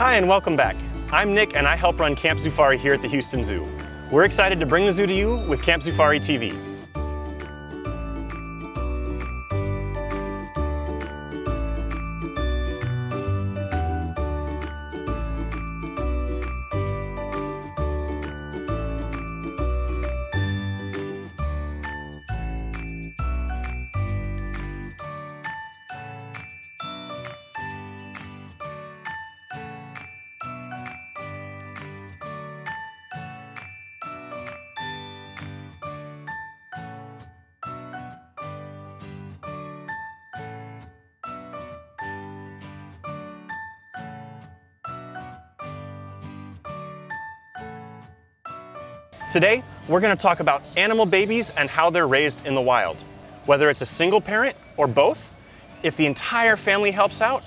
Hi and welcome back. I'm Nick and I help run Camp Zoofari here at the Houston Zoo. We're excited to bring the zoo to you with Camp Zoofari TV. Today, we're going to talk about animal babies and how they're raised in the wild. Whether it's a single parent or both, if the entire family helps out,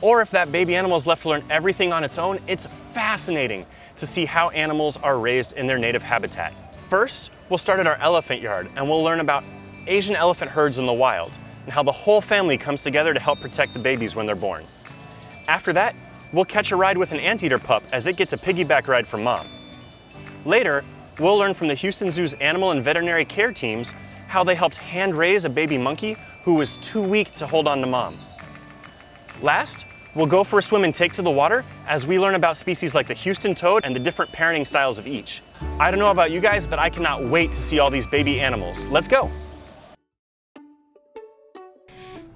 or if that baby animal is left to learn everything on its own, it's fascinating to see how animals are raised in their native habitat. First, we'll start at our elephant yard and we'll learn about Asian elephant herds in the wild and how the whole family comes together to help protect the babies when they're born. After that, we'll catch a ride with an anteater pup as it gets a piggyback ride from mom. Later, We'll learn from the Houston Zoo's animal and veterinary care teams how they helped hand raise a baby monkey who was too weak to hold on to mom. Last, we'll go for a swim and take to the water as we learn about species like the Houston toad and the different parenting styles of each. I don't know about you guys, but I cannot wait to see all these baby animals. Let's go.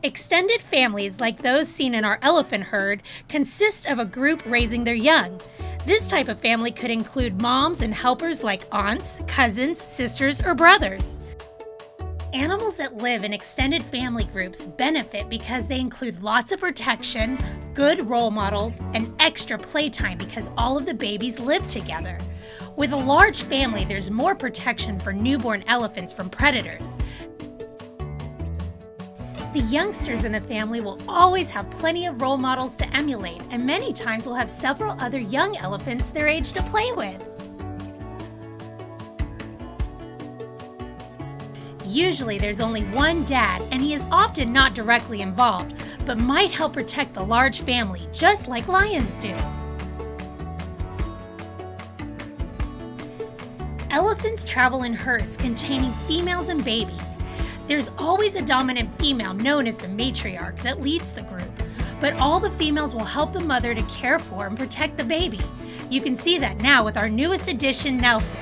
Extended families like those seen in our elephant herd consist of a group raising their young. This type of family could include moms and helpers like aunts, cousins, sisters, or brothers. Animals that live in extended family groups benefit because they include lots of protection, good role models, and extra playtime because all of the babies live together. With a large family, there's more protection for newborn elephants from predators. The youngsters in the family will always have plenty of role models to emulate, and many times will have several other young elephants their age to play with. Usually there's only one dad, and he is often not directly involved, but might help protect the large family, just like lions do. Elephants travel in herds containing females and babies. There's always a dominant female known as the matriarch that leads the group, but all the females will help the mother to care for and protect the baby. You can see that now with our newest addition, Nelson.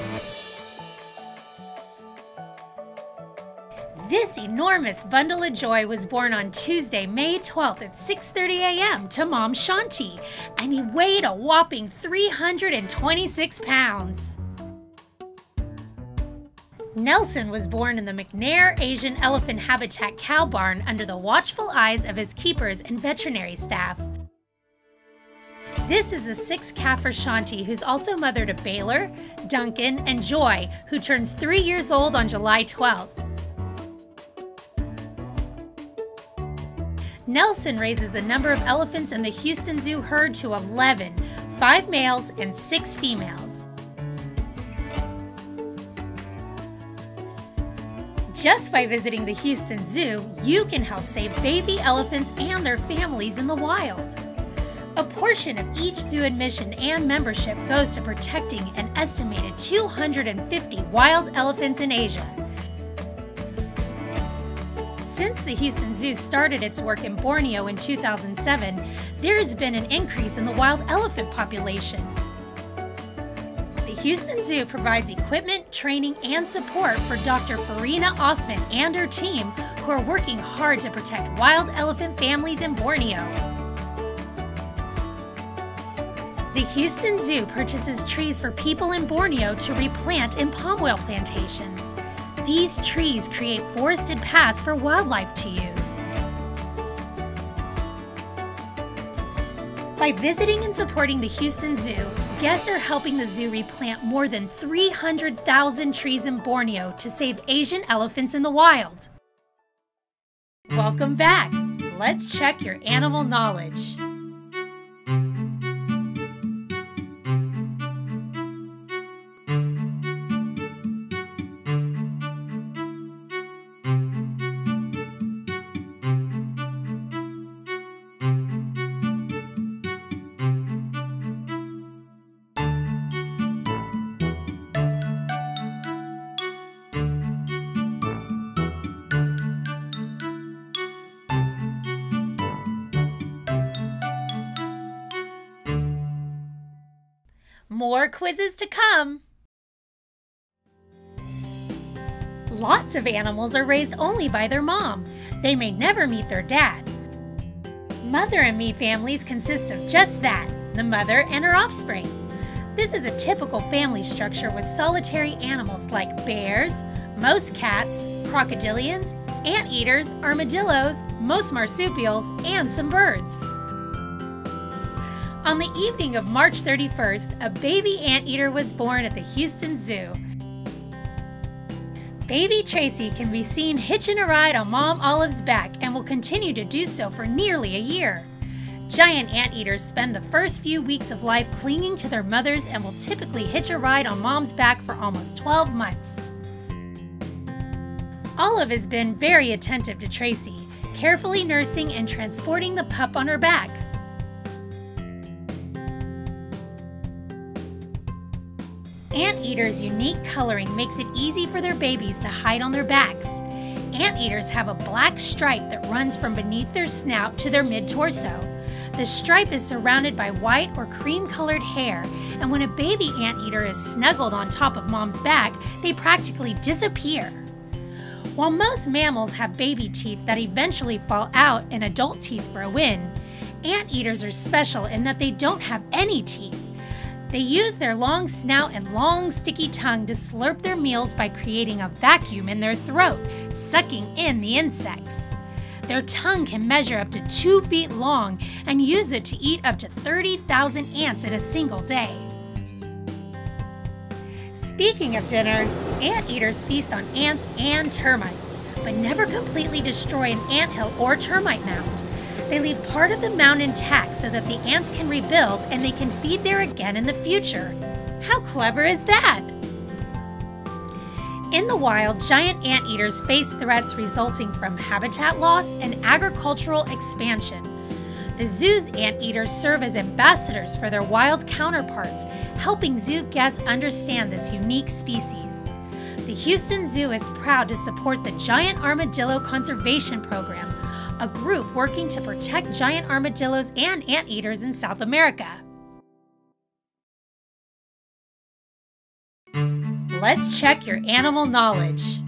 This enormous bundle of joy was born on Tuesday, May 12th at 6:30 a.m. to Mom Shanti, and he weighed a whopping 326 pounds. Nelson was born in the McNair Asian Elephant Habitat cow barn under the watchful eyes of his keepers and veterinary staff. This is the sixth calf Shanti, who's also mother to Baylor, Duncan, and Joy, who turns three years old on July 12th. Nelson raises the number of elephants in the Houston Zoo herd to 11, five males and six females. Just by visiting the Houston Zoo, you can help save baby elephants and their families in the wild. A portion of each zoo admission and membership goes to protecting an estimated 250 wild elephants in Asia. Since the Houston Zoo started its work in Borneo in 2007, there has been an increase in the wild elephant population. The Houston Zoo provides equipment, training, and support for Dr. Farina Othman and her team who are working hard to protect wild elephant families in Borneo. The Houston Zoo purchases trees for people in Borneo to replant in palm oil plantations. These trees create forested paths for wildlife to use. By visiting and supporting the Houston Zoo, guests are helping the zoo replant more than 300,000 trees in Borneo to save Asian elephants in the wild. Welcome back. Let's check your animal knowledge. More quizzes to come! Lots of animals are raised only by their mom. They may never meet their dad. Mother and me families consist of just that the mother and her offspring. This is a typical family structure with solitary animals like bears, most cats, crocodilians, anteaters, armadillos, most marsupials, and some birds. On the evening of March 31st, a baby anteater was born at the Houston Zoo. Baby Tracy can be seen hitching a ride on Mom Olive's back and will continue to do so for nearly a year. Giant anteaters spend the first few weeks of life clinging to their mothers and will typically hitch a ride on mom's back for almost 12 months. Olive has been very attentive to Tracy, carefully nursing and transporting the pup on her back. Anteaters' unique coloring makes it easy for their babies to hide on their backs. Anteaters have a black stripe that runs from beneath their snout to their mid torso. The stripe is surrounded by white or cream colored hair, and when a baby anteater is snuggled on top of mom's back, they practically disappear. While most mammals have baby teeth that eventually fall out and adult teeth grow in, anteaters are special in that they don't have any teeth. They use their long snout and long sticky tongue to slurp their meals by creating a vacuum in their throat, sucking in the insects. Their tongue can measure up to two feet long and use it to eat up to 30,000 ants in a single day. Speaking of dinner, anteaters feast on ants and termites, but never completely destroy an anthill or termite mound. They leave part of the mound intact so that the ants can rebuild and they can feed there again in the future. How clever is that? In the wild, giant anteaters face threats resulting from habitat loss and agricultural expansion. The zoo's anteaters serve as ambassadors for their wild counterparts, helping zoo guests understand this unique species. The Houston Zoo is proud to support the Giant Armadillo Conservation Program, a group working to protect giant armadillos and anteaters in South America. Let's check your animal knowledge.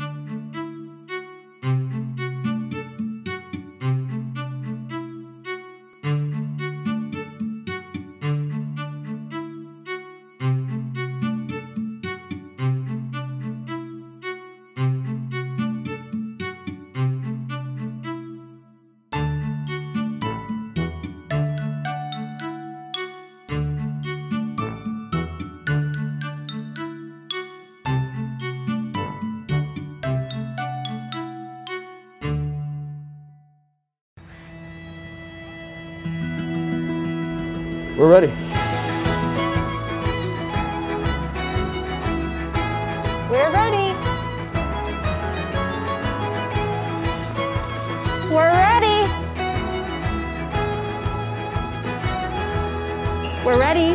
We're ready.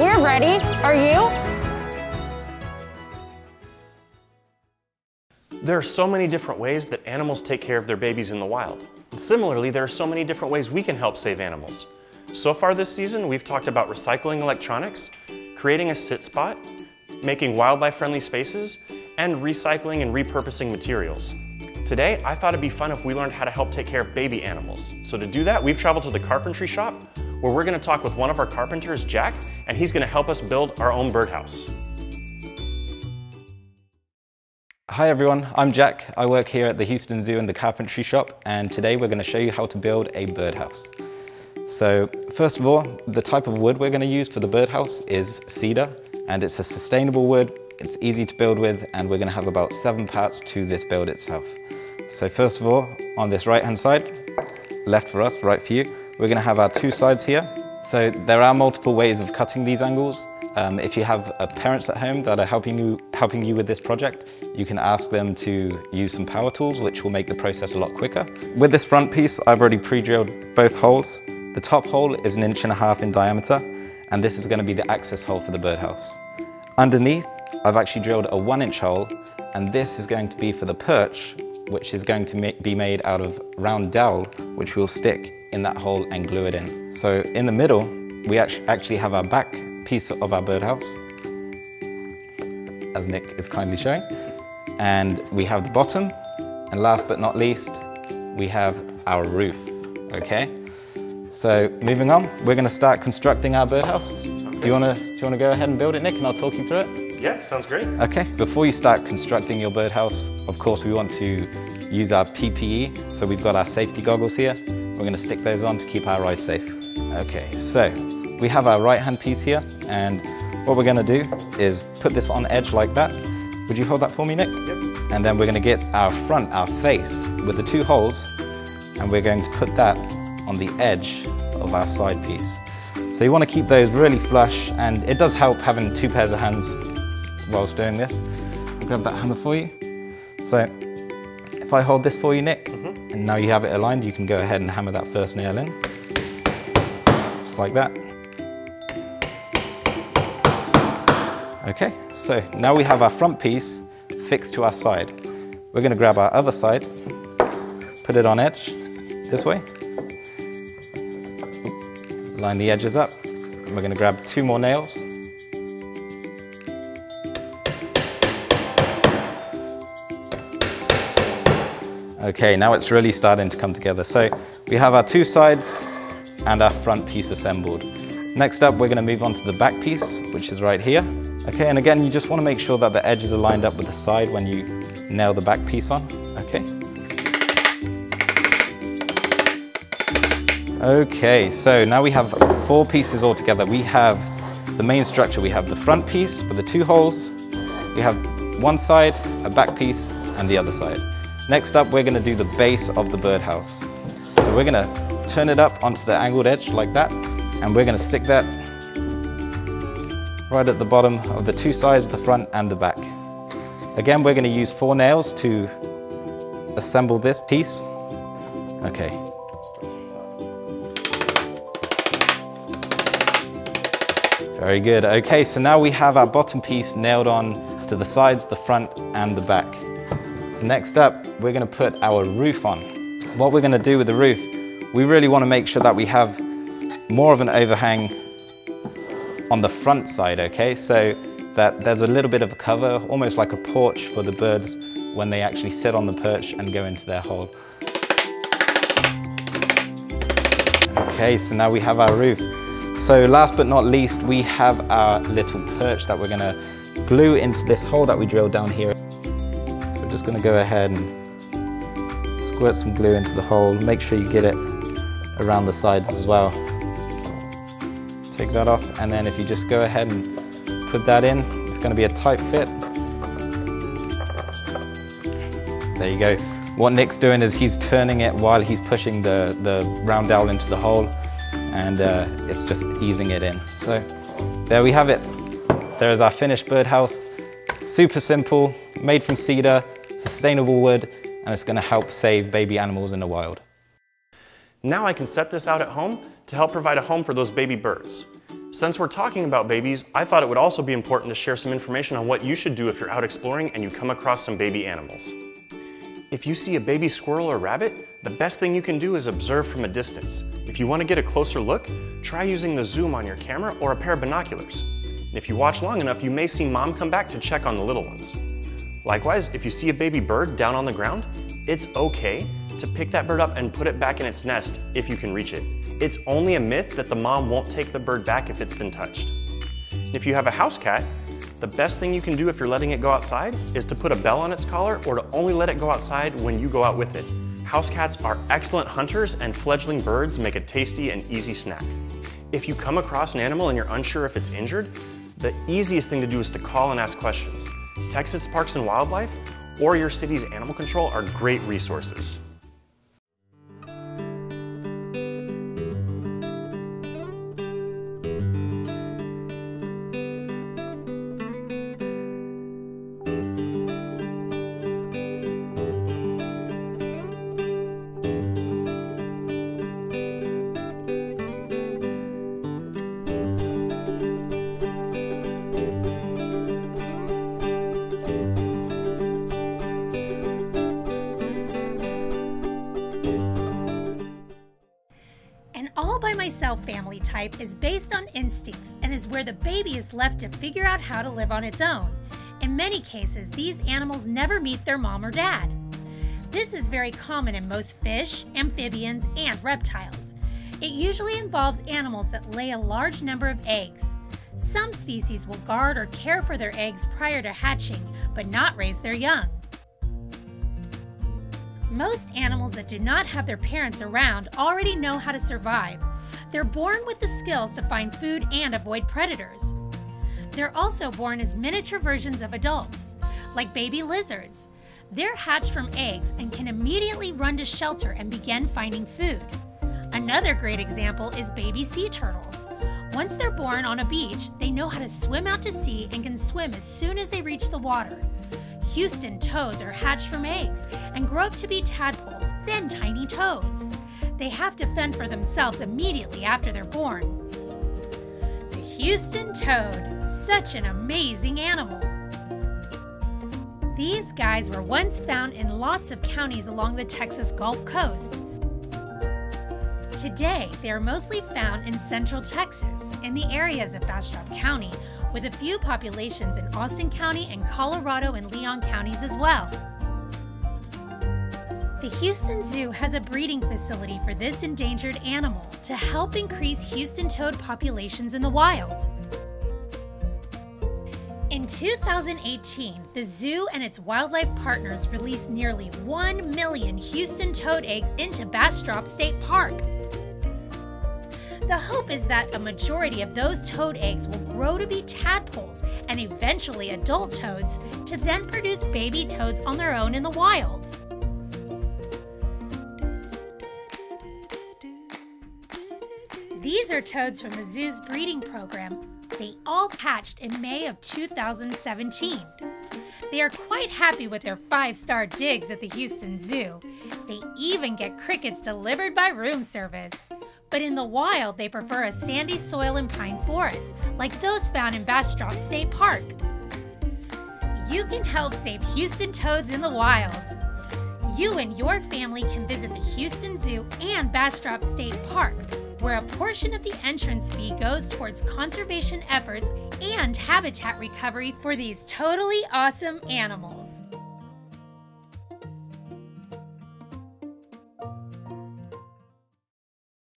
We're ready. Are you? There are so many different ways that animals take care of their babies in the wild. And similarly, there are so many different ways we can help save animals. So far this season, we've talked about recycling electronics, creating a sit spot, making wildlife-friendly spaces, and recycling and repurposing materials. Today, I thought it'd be fun if we learned how to help take care of baby animals. So to do that, we've traveled to the carpentry shop, where we're gonna talk with one of our carpenters, Jack, and he's gonna help us build our own birdhouse. Hi everyone, I'm Jack. I work here at the Houston Zoo in the carpentry shop and today we're going to show you how to build a birdhouse. So first of all, the type of wood we're going to use for the birdhouse is cedar and it's a sustainable wood, it's easy to build with and we're going to have about seven parts to this build itself. So first of all, on this right hand side, left for us, right for you, we're going to have our two sides here. So there are multiple ways of cutting these angles. Um, if you have uh, parents at home that are helping you, helping you with this project, you can ask them to use some power tools, which will make the process a lot quicker. With this front piece, I've already pre-drilled both holes. The top hole is an inch and a half in diameter, and this is going to be the access hole for the birdhouse. Underneath, I've actually drilled a one inch hole, and this is going to be for the perch which is going to be made out of round dowel, which we'll stick in that hole and glue it in. So in the middle, we actually have our back piece of our birdhouse, as Nick is kindly showing. And we have the bottom, and last but not least, we have our roof, okay? So moving on, we're gonna start constructing our birdhouse. Do you wanna, do you wanna go ahead and build it, Nick, and I'll talk you through it? Yeah, sounds great. Okay, before you start constructing your birdhouse, of course we want to use our PPE. So we've got our safety goggles here. We're gonna stick those on to keep our eyes safe. Okay, so we have our right hand piece here and what we're gonna do is put this on edge like that. Would you hold that for me, Nick? Yep. And then we're gonna get our front, our face, with the two holes, and we're going to put that on the edge of our side piece. So you wanna keep those really flush, and it does help having two pairs of hands whilst doing this. I'll grab that hammer for you. So if I hold this for you, Nick, mm -hmm. and now you have it aligned, you can go ahead and hammer that first nail in, just like that. Okay, so now we have our front piece fixed to our side. We're gonna grab our other side, put it on edge this way, line the edges up, and we're gonna grab two more nails, Okay, now it's really starting to come together. So we have our two sides and our front piece assembled. Next up, we're gonna move on to the back piece, which is right here. Okay, and again, you just wanna make sure that the edges are lined up with the side when you nail the back piece on, okay? Okay, so now we have four pieces all together. We have the main structure. We have the front piece for the two holes. We have one side, a back piece, and the other side. Next up, we're gonna do the base of the birdhouse. So we're gonna turn it up onto the angled edge like that, and we're gonna stick that right at the bottom of the two sides, the front and the back. Again, we're going to use four nails to assemble this piece. Okay. Very good. Okay, so now we have our bottom piece nailed on to the sides, the front and the back. Next up, we're going to put our roof on. What we're going to do with the roof, we really want to make sure that we have more of an overhang on the front side, okay? So that there's a little bit of a cover, almost like a porch for the birds when they actually sit on the perch and go into their hole. Okay, so now we have our roof. So last but not least, we have our little perch that we're gonna glue into this hole that we drilled down here. Just gonna go ahead and squirt some glue into the hole. Make sure you get it around the sides as well take that off and then if you just go ahead and put that in, it's going to be a tight fit. There you go. What Nick's doing is he's turning it while he's pushing the, the round dowel into the hole and uh, it's just easing it in. So there we have it. There's our finished birdhouse. Super simple, made from cedar, sustainable wood, and it's gonna help save baby animals in the wild. Now I can set this out at home to help provide a home for those baby birds. Since we're talking about babies, I thought it would also be important to share some information on what you should do if you're out exploring and you come across some baby animals. If you see a baby squirrel or rabbit, the best thing you can do is observe from a distance. If you want to get a closer look, try using the zoom on your camera or a pair of binoculars. And if you watch long enough, you may see mom come back to check on the little ones. Likewise, if you see a baby bird down on the ground, it's okay to pick that bird up and put it back in its nest if you can reach it. It's only a myth that the mom won't take the bird back if it's been touched. If you have a house cat, the best thing you can do if you're letting it go outside is to put a bell on its collar or to only let it go outside when you go out with it. House cats are excellent hunters and fledgling birds make a tasty and easy snack. If you come across an animal and you're unsure if it's injured, the easiest thing to do is to call and ask questions. Texas Parks and Wildlife or your city's animal control are great resources. Family type is based on instincts and is where the baby is left to figure out how to live on its own. In many cases, these animals never meet their mom or dad. This is very common in most fish, amphibians, and reptiles. It usually involves animals that lay a large number of eggs. Some species will guard or care for their eggs prior to hatching, but not raise their young. Most animals that do not have their parents around already know how to survive. They're born with the skills to find food and avoid predators. They're also born as miniature versions of adults, like baby lizards. They're hatched from eggs and can immediately run to shelter and begin finding food. Another great example is baby sea turtles. Once they're born on a beach, they know how to swim out to sea and can swim as soon as they reach the water. Houston toads are hatched from eggs and grow up to be tadpoles, then tiny toads. They have to fend for themselves immediately after they're born. The Houston toad, such an amazing animal. These guys were once found in lots of counties along the Texas Gulf Coast. Today, they are mostly found in central Texas, in the areas of Bastrop County, with a few populations in Austin County and Colorado and Leon counties as well. The Houston Zoo has a breeding facility for this endangered animal to help increase Houston toad populations in the wild. In 2018, the zoo and its wildlife partners released nearly 1 million Houston toad eggs into Bastrop State Park. The hope is that a majority of those toad eggs will grow to be tadpoles and eventually adult toads to then produce baby toads on their own in the wild. These are toads from the zoo's breeding program. They all hatched in May of 2017. They are quite happy with their five-star digs at the Houston Zoo. They even get crickets delivered by room service. But in the wild, they prefer a sandy soil and pine forest, like those found in Bastrop State Park. You can help save Houston toads in the wild. You and your family can visit the Houston Zoo and Bastrop State Park, where a portion of the entrance fee goes towards conservation efforts and habitat recovery for these totally awesome animals.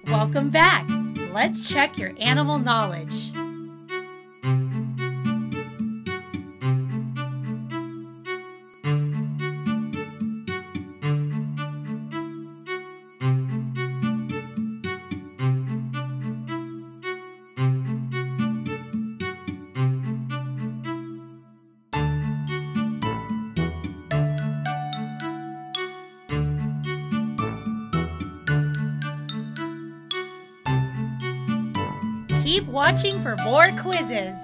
Welcome back. Let's check your animal knowledge. Keep watching for more quizzes.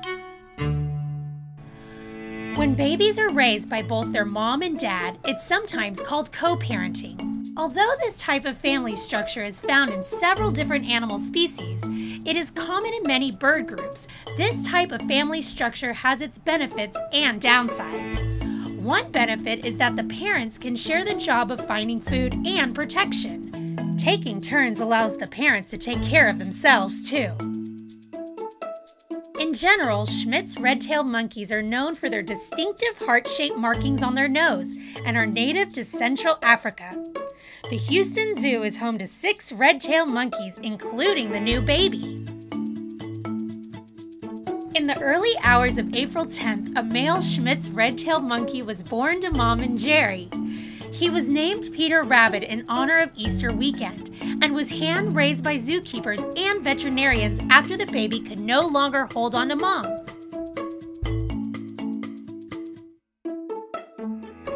When babies are raised by both their mom and dad, it's sometimes called co parenting. Although this type of family structure is found in several different animal species, it is common in many bird groups. This type of family structure has its benefits and downsides. One benefit is that the parents can share the job of finding food and protection. Taking turns allows the parents to take care of themselves too. In general, Schmidt's red-tailed monkeys are known for their distinctive heart-shaped markings on their nose and are native to Central Africa. The Houston Zoo is home to six red-tailed monkeys, including the new baby. In the early hours of April 10th, a male Schmidt's red-tailed monkey was born to Mom and Jerry. He was named Peter Rabbit in honor of Easter weekend and was hand raised by zookeepers and veterinarians after the baby could no longer hold on to mom.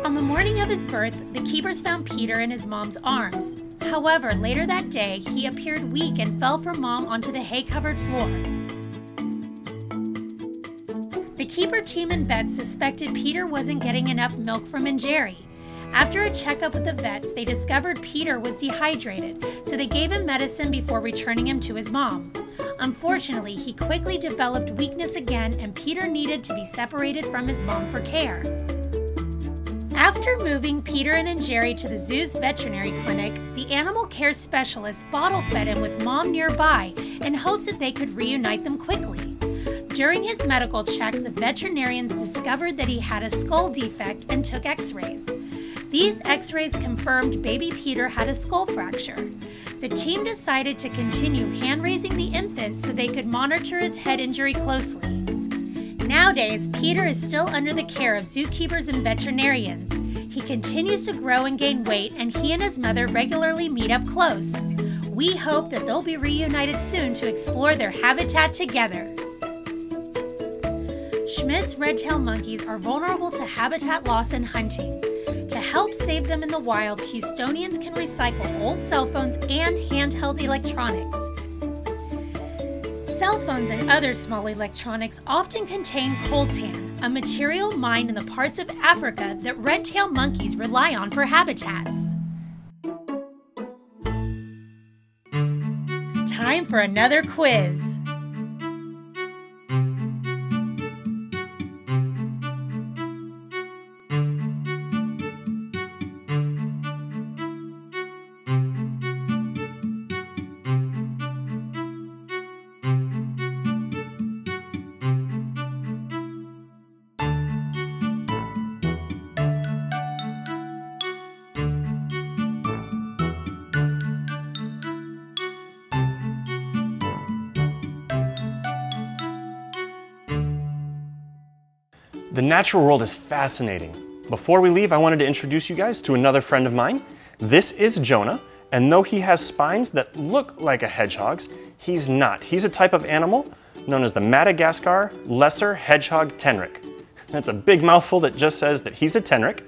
On the morning of his birth, the keepers found Peter in his mom's arms. However, later that day, he appeared weak and fell from mom onto the hay covered floor. The keeper team and vets suspected Peter wasn't getting enough milk from Jerry. After a checkup with the vets, they discovered Peter was dehydrated, so they gave him medicine before returning him to his mom. Unfortunately, he quickly developed weakness again, and Peter needed to be separated from his mom for care. After moving Peter and Jerry to the zoo's veterinary clinic, the animal care specialist bottle fed him with mom nearby in hopes that they could reunite them quickly. During his medical check, the veterinarians discovered that he had a skull defect and took x rays. These x rays confirmed baby Peter had a skull fracture. The team decided to continue hand raising the infant so they could monitor his head injury closely. Nowadays, Peter is still under the care of zookeepers and veterinarians. He continues to grow and gain weight, and he and his mother regularly meet up close. We hope that they'll be reunited soon to explore their habitat together. Schmidt's red-tailed monkeys are vulnerable to habitat loss and hunting. To help save them in the wild, Houstonians can recycle old cell phones and handheld electronics. Cell phones and other small electronics often contain coltan, a material mined in the parts of Africa that red-tailed monkeys rely on for habitats. Time for another quiz. The natural world is fascinating. Before we leave, I wanted to introduce you guys to another friend of mine. This is Jonah, and though he has spines that look like a hedgehog's, he's not. He's a type of animal known as the Madagascar Lesser Hedgehog Tenrec. That's a big mouthful that just says that he's a tenrec.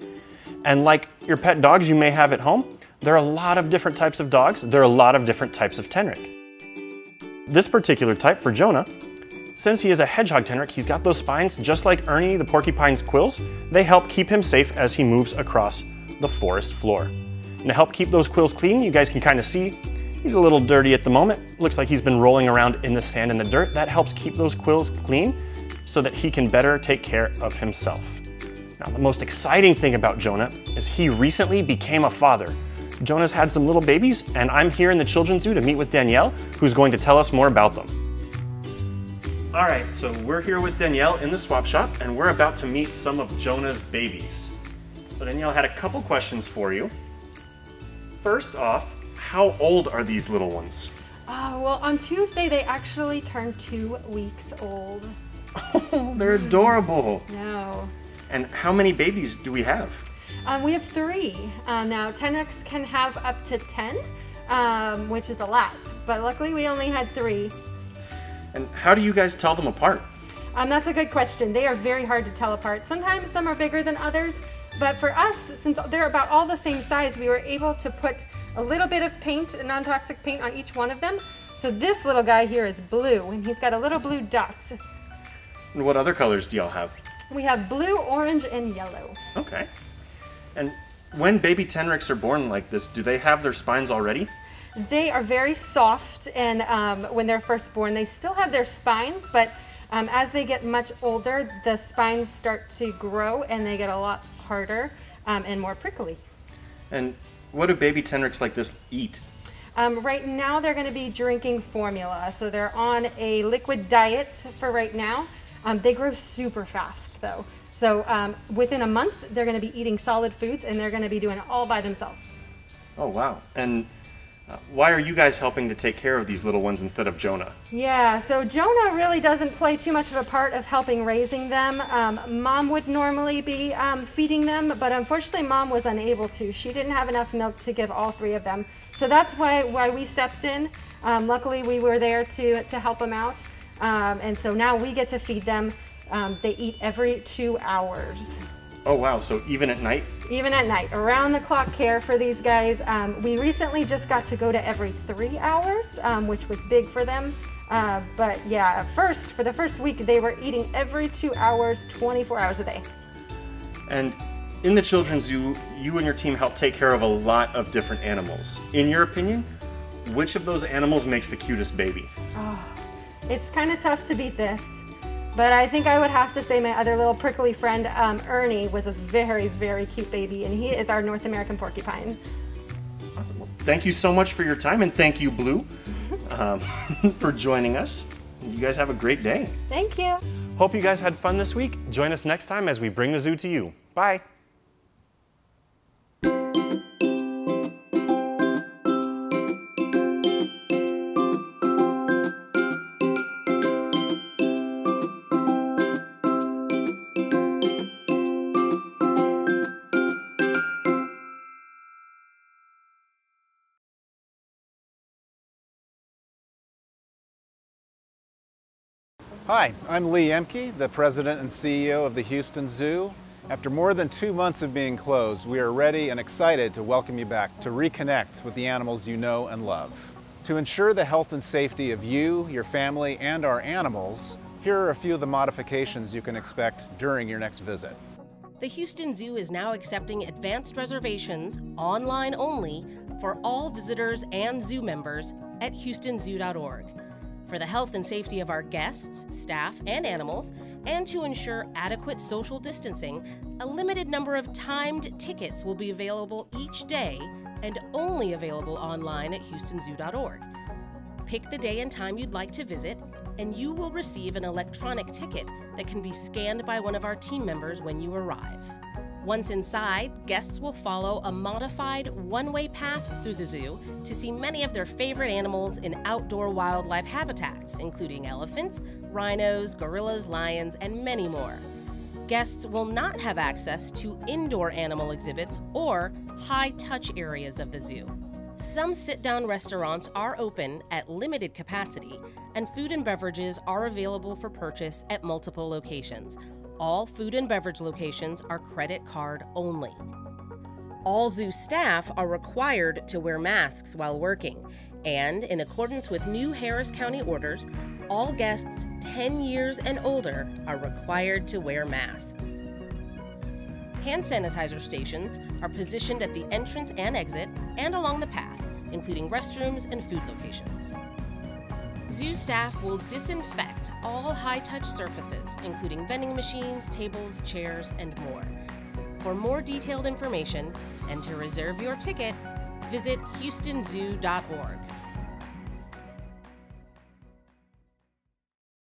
And like your pet dogs you may have at home, there are a lot of different types of dogs. There are a lot of different types of tenrec. This particular type for Jonah since he is a hedgehog tenrec, he's got those spines just like Ernie the porcupine's quills. They help keep him safe as he moves across the forest floor. And to help keep those quills clean, you guys can kind of see he's a little dirty at the moment. Looks like he's been rolling around in the sand and the dirt. That helps keep those quills clean so that he can better take care of himself. Now, the most exciting thing about Jonah is he recently became a father. Jonah's had some little babies, and I'm here in the Children's Zoo to meet with Danielle, who's going to tell us more about them. All right, so we're here with Danielle in the swap shop and we're about to meet some of Jonah's babies. So Danielle had a couple questions for you. First off, how old are these little ones? Uh, well, on Tuesday they actually turned two weeks old. Oh, they're adorable. No. And how many babies do we have? Um, we have three. Um, now, Tenrecs can have up to 10, um, which is a lot, but luckily we only had three. And how do you guys tell them apart? Um, that's a good question. They are very hard to tell apart. Sometimes some are bigger than others, but for us, since they're about all the same size, we were able to put a little bit of paint, non-toxic paint on each one of them. So this little guy here is blue, and he's got a little blue dot. And what other colors do y'all have? We have blue, orange, and yellow. Okay. And when baby tenrecs are born like this, do they have their spines already? They are very soft, and um, when they're first born, they still have their spines, but um, as they get much older, the spines start to grow and they get a lot harder um, and more prickly. And what do baby tenrecs like this eat? Um, right now, they're going to be drinking formula, so they're on a liquid diet for right now. Um, they grow super fast, though. So um, within a month, they're going to be eating solid foods, and they're going to be doing it all by themselves. Oh wow! And uh, why are you guys helping to take care of these little ones instead of Jonah? Yeah, so Jonah really doesn't play too much of a part of helping raising them. Um, mom would normally be um, feeding them, but unfortunately mom was unable to. She didn't have enough milk to give all three of them. So that's why, why we stepped in. Um, luckily we were there to, to help them out. Um, and so now we get to feed them. Um, they eat every two hours. Oh wow, so even at night? Even at night, around the clock care for these guys. Um, we recently just got to go to every three hours, um, which was big for them. Uh, but yeah, at first, for the first week, they were eating every two hours, 24 hours a day. And in the Children's Zoo, you and your team help take care of a lot of different animals. In your opinion, which of those animals makes the cutest baby? Oh, it's kind of tough to beat this. But I think I would have to say my other little prickly friend, um, Ernie, was a very, very cute baby, and he is our North American porcupine. Awesome. Well, thank you so much for your time, and thank you, Blue, um, for joining us. You guys have a great day. Thank you. Hope you guys had fun this week. Join us next time as we bring the zoo to you. Bye. Hi, I'm Lee Ehmke, the President and CEO of the Houston Zoo. After more than two months of being closed, we are ready and excited to welcome you back to reconnect with the animals you know and love. To ensure the health and safety of you, your family, and our animals, here are a few of the modifications you can expect during your next visit. The Houston Zoo is now accepting advanced reservations, online only, for all visitors and zoo members at houstonzoo.org. For the health and safety of our guests, staff, and animals, and to ensure adequate social distancing, a limited number of timed tickets will be available each day and only available online at houstonzoo.org. Pick the day and time you'd like to visit, and you will receive an electronic ticket that can be scanned by one of our team members when you arrive. Once inside, guests will follow a modified one way path through the zoo to see many of their favorite animals in outdoor wildlife habitats, including elephants, rhinos, gorillas, lions, and many more. Guests will not have access to indoor animal exhibits or high touch areas of the zoo. Some sit down restaurants are open at limited capacity, and food and beverages are available for purchase at multiple locations. All food and beverage locations are credit card only. All zoo staff are required to wear masks while working, and in accordance with new Harris County orders, all guests 10 years and older are required to wear masks. Hand sanitizer stations are positioned at the entrance and exit and along the path, including restrooms and food locations. Zoo staff will disinfect all high touch surfaces, including vending machines, tables, chairs, and more. For more detailed information and to reserve your ticket, visit houstonzoo.org.